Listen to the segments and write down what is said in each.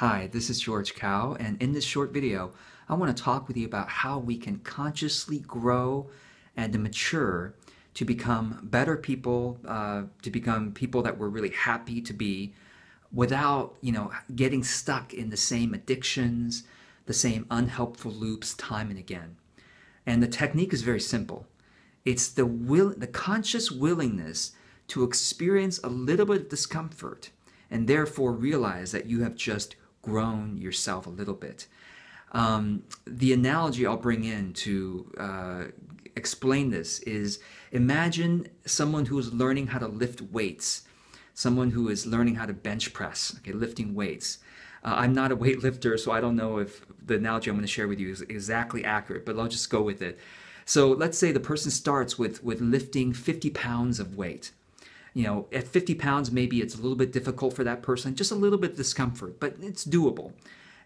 Hi, this is George Kao, and in this short video, I want to talk with you about how we can consciously grow and mature to become better people, uh, to become people that we're really happy to be, without you know getting stuck in the same addictions, the same unhelpful loops time and again. And the technique is very simple. It's the will, the conscious willingness to experience a little bit of discomfort, and therefore realize that you have just grown yourself a little bit. Um, the analogy I'll bring in to uh, explain this is imagine someone who is learning how to lift weights, someone who is learning how to bench press, okay, lifting weights. Uh, I'm not a weightlifter, so I don't know if the analogy I'm going to share with you is exactly accurate, but I'll just go with it. So let's say the person starts with, with lifting 50 pounds of weight you know, at 50 pounds, maybe it's a little bit difficult for that person, just a little bit discomfort, but it's doable,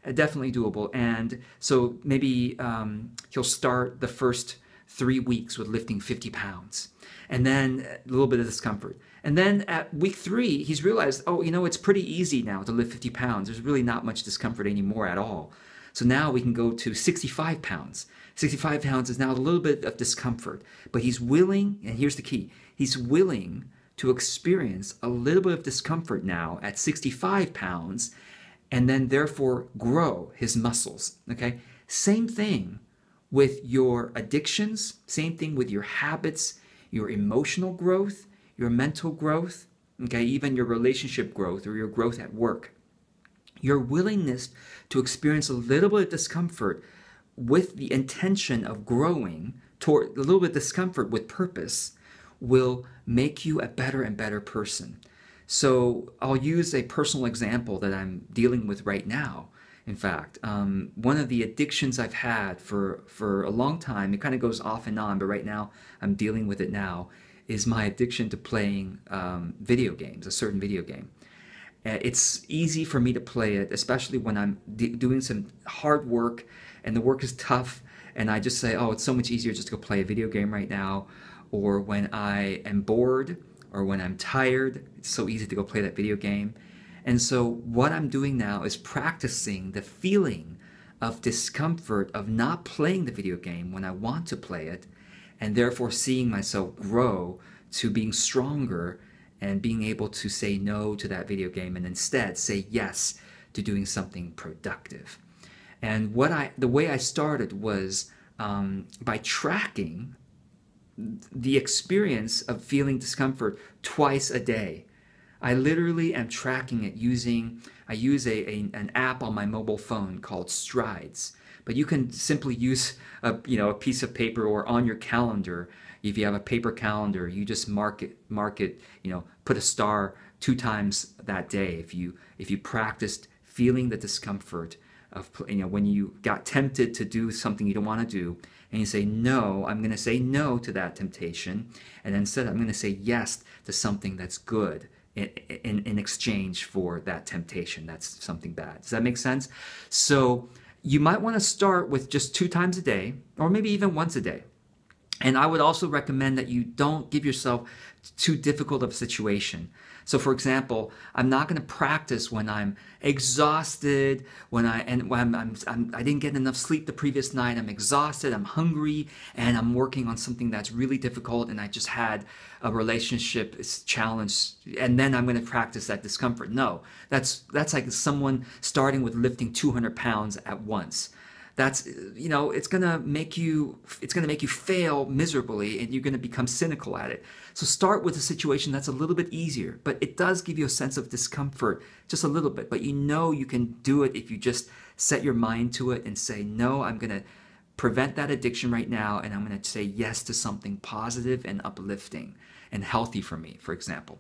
uh, definitely doable. And so maybe um, he'll start the first three weeks with lifting 50 pounds and then a little bit of discomfort. And then at week three, he's realized, oh, you know, it's pretty easy now to lift 50 pounds. There's really not much discomfort anymore at all. So now we can go to 65 pounds. 65 pounds is now a little bit of discomfort, but he's willing, and here's the key he's willing to experience a little bit of discomfort now at 65 pounds and then therefore grow his muscles. Okay? Same thing with your addictions, same thing with your habits, your emotional growth, your mental growth, okay, even your relationship growth or your growth at work. Your willingness to experience a little bit of discomfort with the intention of growing toward a little bit of discomfort with purpose will make you a better and better person. So I'll use a personal example that I'm dealing with right now. In fact, um, one of the addictions I've had for, for a long time, it kind of goes off and on, but right now I'm dealing with it now, is my addiction to playing um, video games, a certain video game. Uh, it's easy for me to play it, especially when I'm doing some hard work and the work is tough, and I just say, oh, it's so much easier just to go play a video game right now or when I am bored or when I'm tired. It's so easy to go play that video game. And so, what I'm doing now is practicing the feeling of discomfort of not playing the video game when I want to play it, and therefore seeing myself grow to being stronger and being able to say no to that video game and instead say yes to doing something productive. And what I, the way I started was um, by tracking the experience of feeling discomfort twice a day. I literally am tracking it using, I use a, a, an app on my mobile phone called Strides. But you can simply use a, you know, a piece of paper or on your calendar. If you have a paper calendar, you just mark it, mark it, you know, put a star two times that day. If you, if you practiced feeling the discomfort of, you know, when you got tempted to do something you don't want to do, and you say, No, I'm going to say no to that temptation. And instead, I'm going to say yes to something that's good in, in, in exchange for that temptation. That's something bad. Does that make sense? So you might want to start with just two times a day, or maybe even once a day. And I would also recommend that you don't give yourself too difficult of a situation. So, for example, I'm not going to practice when I'm exhausted, when I and when I'm, I'm, I'm, I did not get enough sleep the previous night. I'm exhausted, I'm hungry, and I'm working on something that's really difficult, and I just had a relationship challenge, and then I'm going to practice that discomfort. No, that's that's like someone starting with lifting 200 pounds at once that's you know it's going to make you it's going to make you fail miserably and you're going to become cynical at it. So start with a situation that's a little bit easier but it does give you a sense of discomfort just a little bit but you know you can do it if you just set your mind to it and say no i'm going to prevent that addiction right now and i'm going to say yes to something positive and uplifting and healthy for me for example.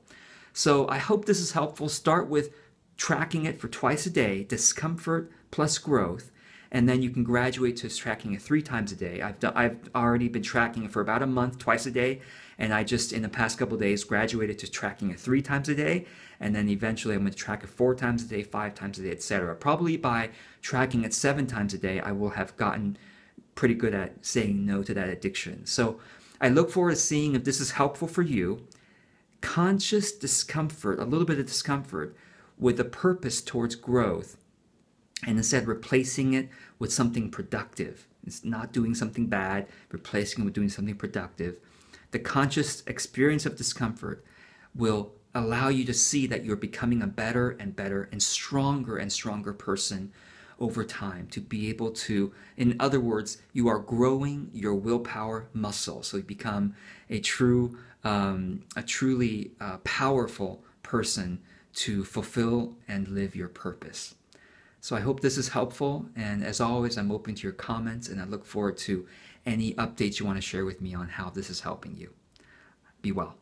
So i hope this is helpful. Start with tracking it for twice a day discomfort plus growth and then you can graduate to tracking it three times a day. I've, done, I've already been tracking it for about a month, twice a day, and I just in the past couple days graduated to tracking it three times a day, and then eventually I'm going to track it four times a day, five times a day, etc. Probably by tracking it seven times a day, I will have gotten pretty good at saying no to that addiction. So I look forward to seeing if this is helpful for you. Conscious discomfort, a little bit of discomfort, with a purpose towards growth and instead replacing it with something productive. It's not doing something bad, replacing it with doing something productive. The conscious experience of discomfort will allow you to see that you're becoming a better and better and stronger and stronger person over time to be able to in other words you are growing your willpower muscle so you become a true um, a truly uh, powerful person to fulfill and live your purpose so i hope this is helpful and as always i'm open to your comments and i look forward to any updates you want to share with me on how this is helping you. Be well